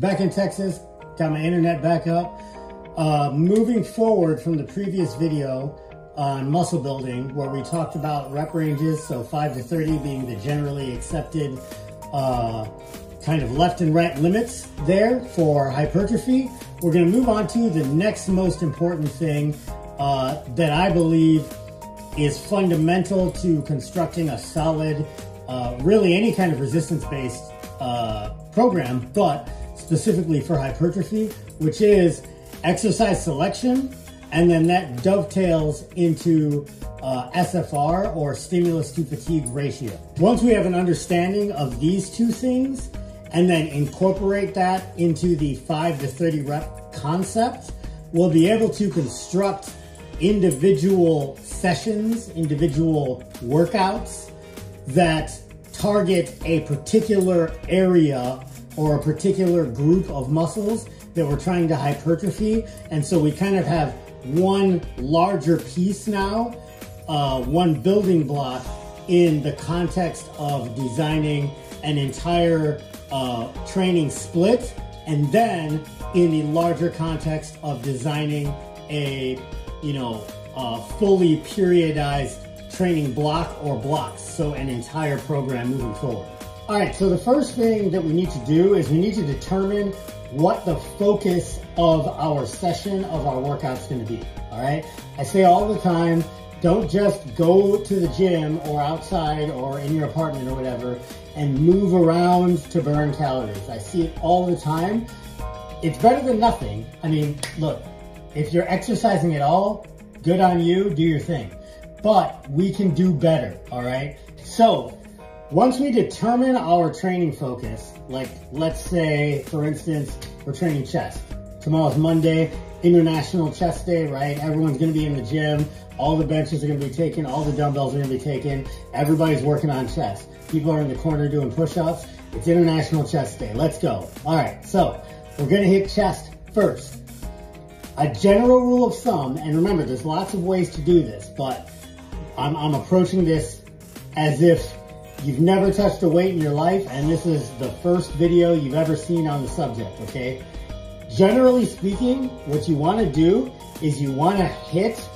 back in Texas, got my internet back up. Uh, moving forward from the previous video on muscle building, where we talked about rep ranges, so 5 to 30 being the generally accepted uh, kind of left and right limits there for hypertrophy, we're going to move on to the next most important thing uh, that I believe is fundamental to constructing a solid, uh, really any kind of resistance-based uh, program, but specifically for hypertrophy, which is exercise selection, and then that dovetails into uh, SFR or stimulus to fatigue ratio. Once we have an understanding of these two things, and then incorporate that into the 5 to 30 rep concept, we'll be able to construct individual sessions, individual workouts that target a particular area or a particular group of muscles that we're trying to hypertrophy. And so we kind of have one larger piece now, uh, one building block in the context of designing an entire uh, training split. And then in the larger context of designing a, you know, fully periodized training block or blocks. So an entire program moving forward. All right, so the first thing that we need to do is we need to determine what the focus of our session of our workout is gonna be, all right? I say all the time, don't just go to the gym or outside or in your apartment or whatever and move around to burn calories. I see it all the time. It's better than nothing. I mean, look, if you're exercising at all, good on you, do your thing. But we can do better, all right? So once we determine our training focus, like let's say, for instance, we're training chest. Tomorrow's Monday, International Chest Day, right? Everyone's gonna be in the gym. All the benches are gonna be taken. All the dumbbells are gonna be taken. Everybody's working on chest. People are in the corner doing push-ups. It's International Chest Day. Let's go. All right, so we're gonna hit chest first. A general rule of thumb, and remember, there's lots of ways to do this, but I'm, I'm approaching this as if You've never touched a weight in your life, and this is the first video you've ever seen on the subject, okay? Generally speaking, what you wanna do is you wanna hit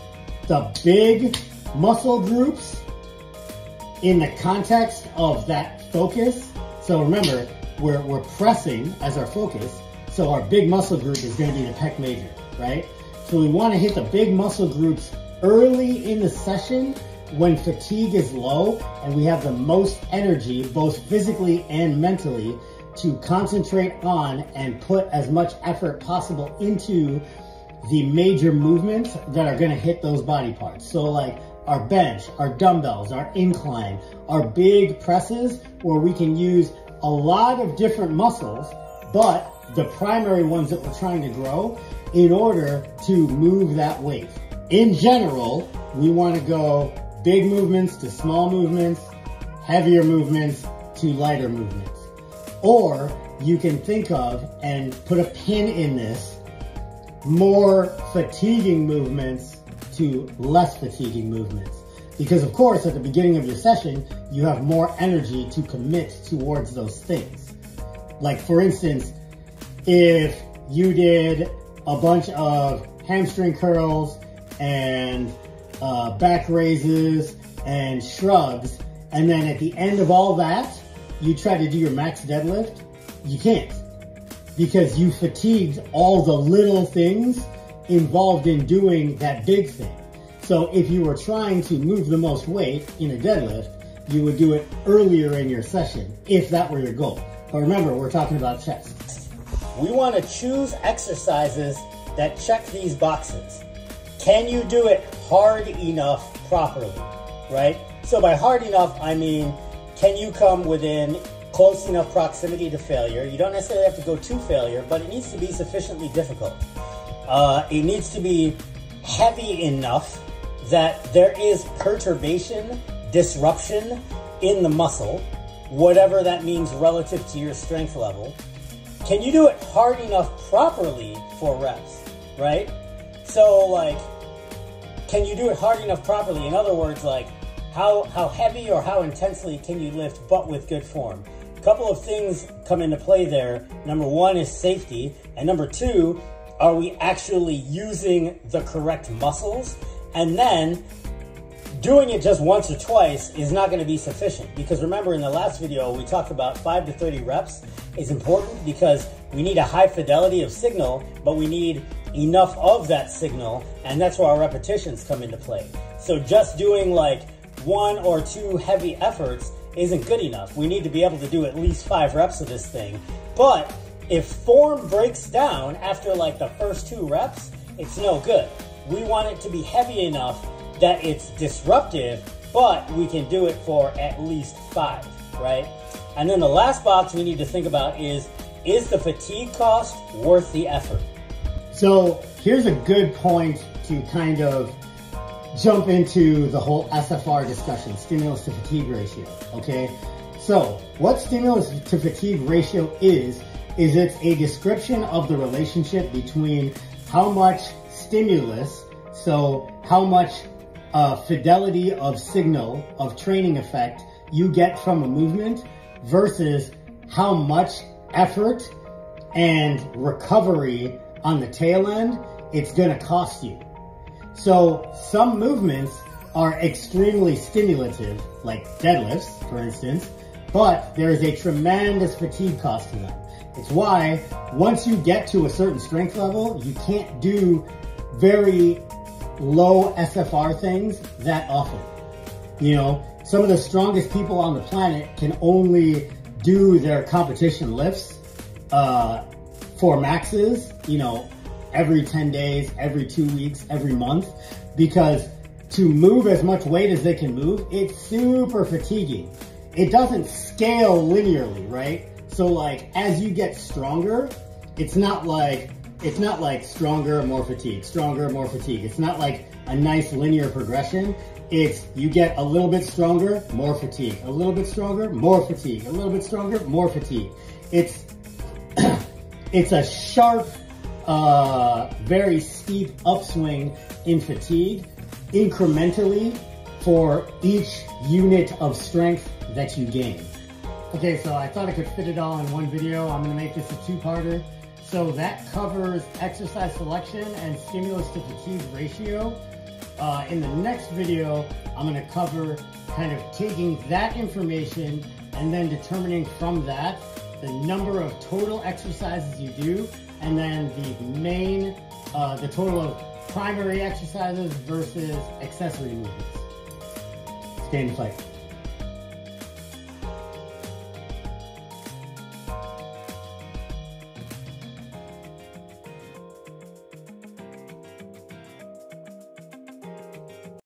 the big muscle groups in the context of that focus. So remember, we're, we're pressing as our focus, so our big muscle group is gonna be the pec major, right? So we wanna hit the big muscle groups early in the session when fatigue is low and we have the most energy, both physically and mentally, to concentrate on and put as much effort possible into the major movements that are gonna hit those body parts. So like our bench, our dumbbells, our incline, our big presses where we can use a lot of different muscles, but the primary ones that we're trying to grow in order to move that weight. In general, we wanna go big movements to small movements, heavier movements to lighter movements. Or you can think of and put a pin in this, more fatiguing movements to less fatiguing movements. Because of course, at the beginning of your session, you have more energy to commit towards those things. Like for instance, if you did a bunch of hamstring curls and uh, back raises, and shrugs. And then at the end of all that, you try to do your max deadlift, you can't because you fatigued all the little things involved in doing that big thing. So if you were trying to move the most weight in a deadlift, you would do it earlier in your session if that were your goal. But remember, we're talking about chest. We want to choose exercises that check these boxes. Can you do it hard enough properly, right? So by hard enough, I mean, can you come within close enough proximity to failure? You don't necessarily have to go to failure, but it needs to be sufficiently difficult. Uh, it needs to be heavy enough that there is perturbation, disruption in the muscle, whatever that means relative to your strength level. Can you do it hard enough properly for reps, right? So like, can you do it hard enough properly? In other words, like how how heavy or how intensely can you lift but with good form? A couple of things come into play there. Number one is safety, and number two, are we actually using the correct muscles? And then doing it just once or twice is not going to be sufficient because remember in the last video we talked about 5 to 30 reps is important because we need a high fidelity of signal but we need enough of that signal and that's where our repetitions come into play so just doing like one or two heavy efforts isn't good enough we need to be able to do at least five reps of this thing but if form breaks down after like the first two reps it's no good we want it to be heavy enough that it's disruptive, but we can do it for at least five, right? And then the last box we need to think about is, is the fatigue cost worth the effort? So here's a good point to kind of jump into the whole SFR discussion, stimulus to fatigue ratio, okay? So what stimulus to fatigue ratio is, is it's a description of the relationship between how much stimulus, so how much uh, fidelity of signal of training effect you get from a movement versus how much effort and recovery on the tail end it's gonna cost you. So some movements are extremely stimulative, like deadlifts, for instance, but there is a tremendous fatigue cost to them. It's why once you get to a certain strength level, you can't do very low SFR things that often. You know, some of the strongest people on the planet can only do their competition lifts uh, for maxes, you know, every 10 days, every two weeks, every month, because to move as much weight as they can move, it's super fatiguing. It doesn't scale linearly, right? So like, as you get stronger, it's not like it's not like stronger, more fatigue, stronger, more fatigue. It's not like a nice linear progression. It's you get a little bit stronger, more fatigue, a little bit stronger, more fatigue, a little bit stronger, more fatigue. It's it's a sharp, uh, very steep upswing in fatigue incrementally for each unit of strength that you gain. Okay, so I thought I could fit it all in one video. I'm gonna make this a two-parter. So that covers exercise selection and stimulus to fatigue ratio. Uh, in the next video, I'm gonna cover kind of taking that information and then determining from that the number of total exercises you do and then the main, uh, the total of primary exercises versus accessory movements. Stay in fight.